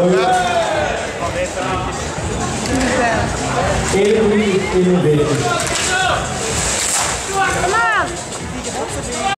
Ele, é ele, é ele, ele.